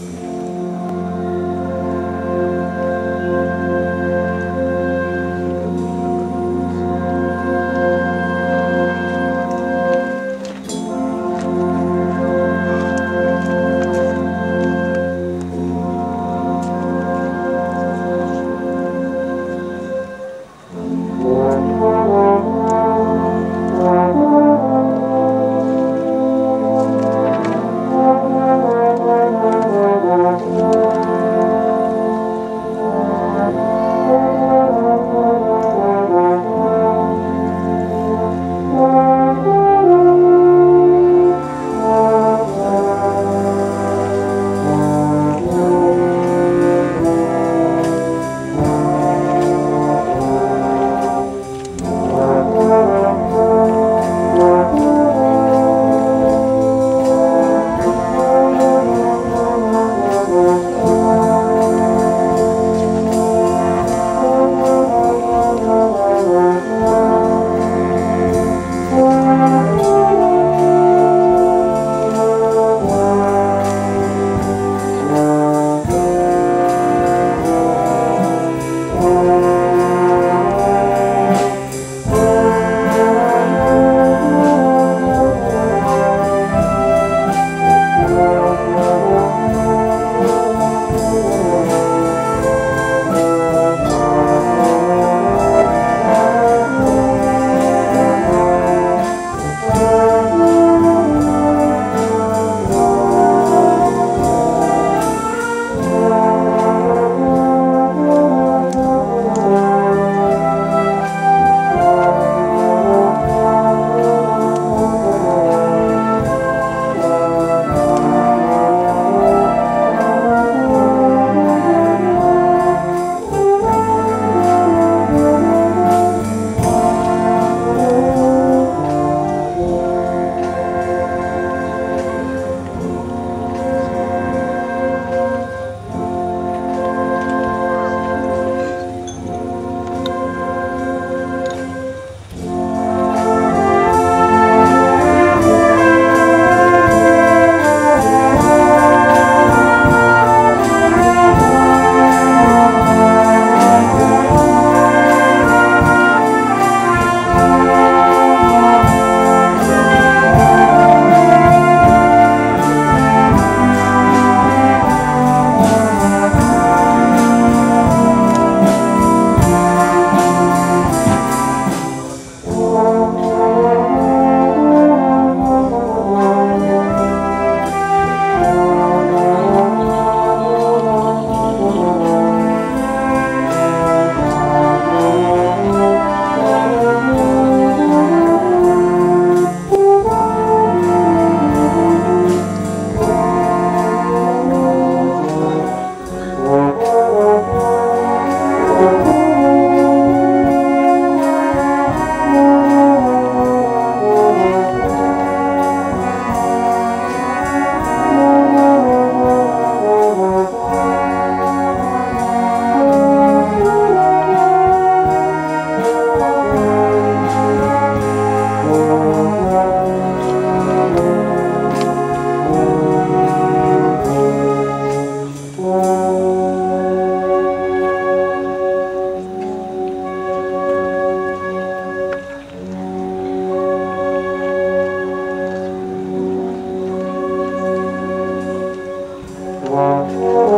Amen. Música